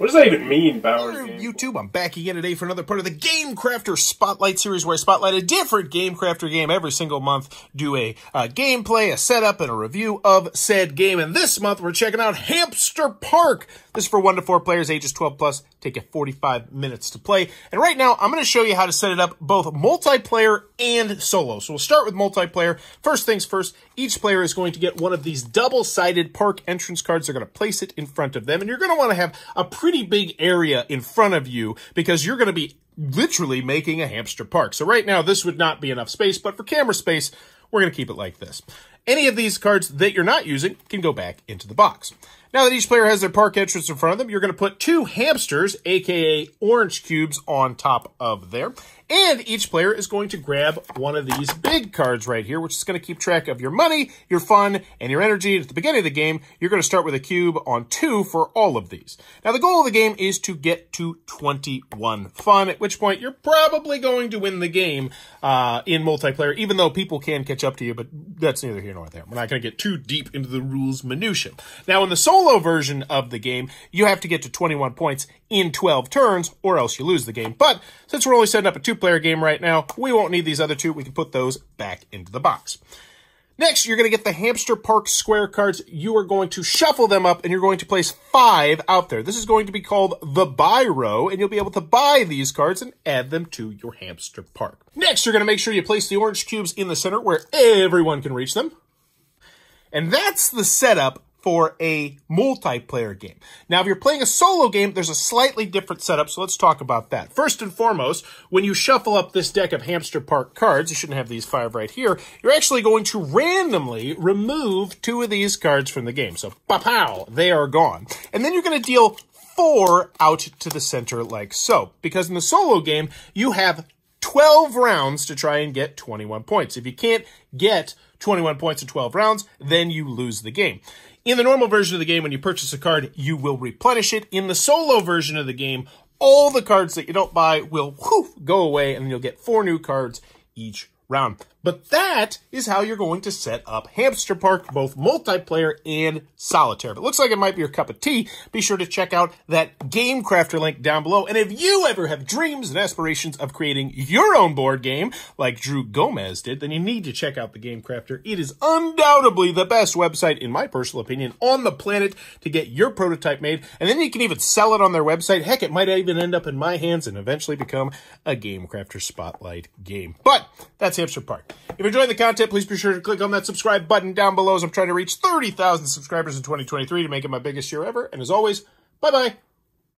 does that even mean, Bowers? Hello, YouTube, I'm back again today for another part of the Game Crafter Spotlight series where I spotlight a different Game Crafter game every single month, do a uh, gameplay, a setup, and a review of said game. And this month we're checking out Hamster Park. This is for 1 to 4 players, ages 12 plus, take you 45 minutes to play. And right now I'm going to show you how to set it up both multiplayer and solo. So we'll start with multiplayer. First things first, each player is going to get one of these double-sided park entrance cards. They're going to place it in front of them, and you're going to want to have a pretty big area in front of you because you're going to be literally making a hamster park. So right now, this would not be enough space, but for camera space, we're going to keep it like this. Any of these cards that you're not using can go back into the box. Now that each player has their park entrance in front of them, you're going to put two hamsters, aka orange cubes, on top of there. And each player is going to grab one of these big cards right here, which is going to keep track of your money, your fun, and your energy. At the beginning of the game, you're going to start with a cube on two for all of these. Now, the goal of the game is to get to 21 fun, at which point you're probably going to win the game uh, in multiplayer, even though people can catch up to you, but that's neither here nor there. We're not going to get too deep into the rules minutia. Now, in the solo version of the game, you have to get to 21 points in 12 turns, or else you lose the game. But since we're only setting up a two-player game right now, we won't need these other two. We can put those back into the box. Next, you're going to get the Hamster Park Square cards. You are going to shuffle them up, and you're going to place five out there. This is going to be called the buy row, and you'll be able to buy these cards and add them to your Hamster Park. Next, you're going to make sure you place the orange cubes in the center where everyone can reach them. And that's the setup for a multiplayer game. Now, if you're playing a solo game, there's a slightly different setup, so let's talk about that. First and foremost, when you shuffle up this deck of Hamster Park cards, you shouldn't have these five right here, you're actually going to randomly remove two of these cards from the game. So, pow, they are gone. And then you're going to deal four out to the center like so. Because in the solo game, you have 12 rounds to try and get 21 points. If you can't get 21 points in 12 rounds, then you lose the game. In the normal version of the game, when you purchase a card, you will replenish it. In the solo version of the game, all the cards that you don't buy will whew, go away, and you'll get four new cards each round. But that is how you're going to set up Hamster Park, both multiplayer and solitaire. If it looks like it might be your cup of tea, be sure to check out that Game Crafter link down below. And if you ever have dreams and aspirations of creating your own board game, like Drew Gomez did, then you need to check out the Game Crafter. It is undoubtedly the best website, in my personal opinion, on the planet to get your prototype made. And then you can even sell it on their website. Heck, it might even end up in my hands and eventually become a Game Crafter Spotlight game. But that's Hamster Park. If you're enjoying the content, please be sure to click on that subscribe button down below as I'm trying to reach 30,000 subscribers in 2023 to make it my biggest year ever. And as always, bye-bye.